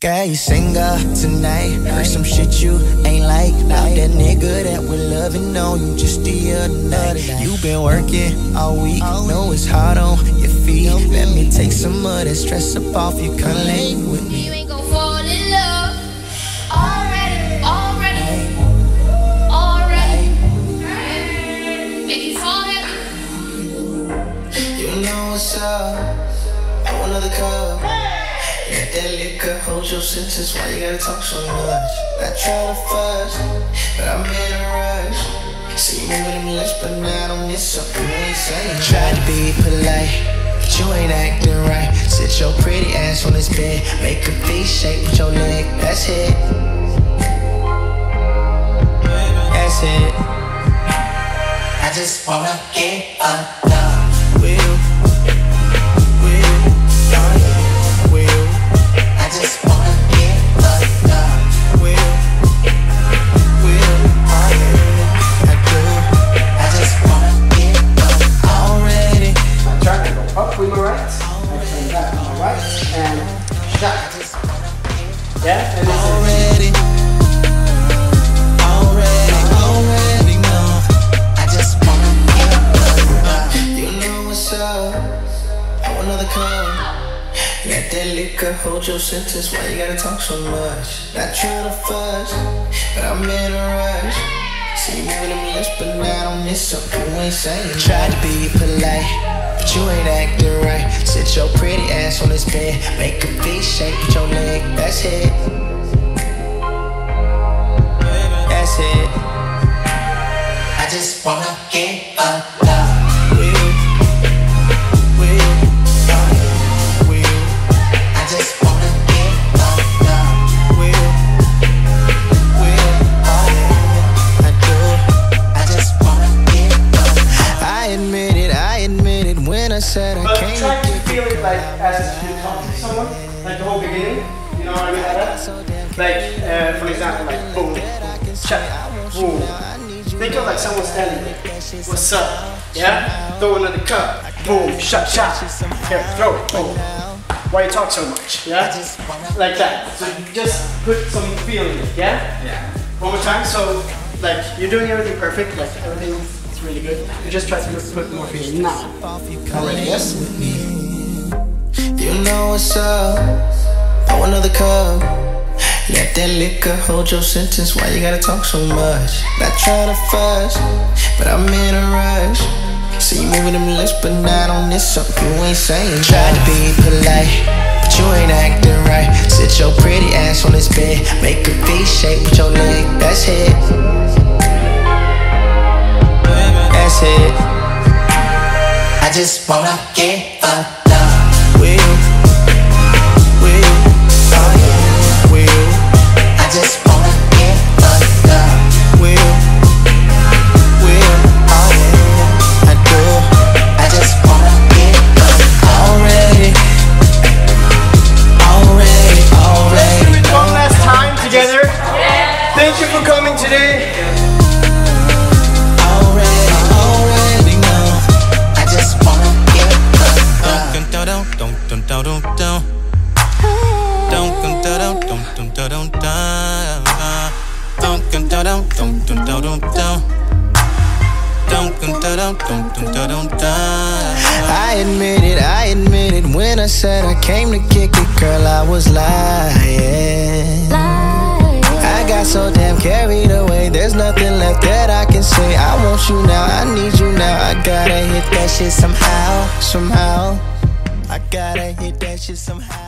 Girl, you single tonight. Heard some shit you ain't like. Now that nigga that we loving on you just the other night. You been working all week. Know it's hard on your feet. Let me take some of that stress up off you. Come lay with me. You ain't gon' fall in love. Already, already, already. Make you fall heavy. You know what's up. I want another cup. That liquor hold your senses. Why you gotta talk so much? Not trying to fuss, but I'm in a rush. See me with them lips, but now I don't miss something you ain't saying. Tried to be polite, but you ain't acting right. Sit your pretty ass on this bed, make a V shape with your leg. That's it. That's it. I just wanna get enough. And Already, already, already know. I just wanna enough. You know what's up. I want another cup. Let that liquor hold your sentence. Why you gotta talk so much? Not trying to fuss, but I'm in a rush. Tried to be polite, but you ain't acting right. Sit your pretty ass on this bed, make a V shape with your leg. That's it. That's it. I just wanna get enough. Will, But try to feel it like as if you talk to someone, like the whole beginning. You know what I mean? Like. Like, uh, for example, like boom, check, boom. Think of like someone standing there. What's up? Yeah? Throw another cup. Boom, shot, shot. Here, throw it. Boom. Why you talk so much? Yeah? Like that. So you just put some feel in it. Yeah? Yeah. One more time. So, like, you're doing everything perfect. Like, everything is really good. You just try to put more feeling now. Already, yes? You know what's up. I want another cup. Let that liquor hold your sentence. Why you gotta talk so much? Not trying to fuss, but I'm in a rush. See me with them lips, but not on this something you ain't saying. Try to be polite, but you ain't acting right. Sit your pretty ass on this bed, make a V shape with your leg. That's it. I just wanna give up. I admit it, I admit it. When I said I came to kick it, girl, I was lying. I got so damn carried away. There's nothing left that I can say. I want you now, I need you now. I gotta hit that shit somehow, somehow. I gotta hit that shit somehow.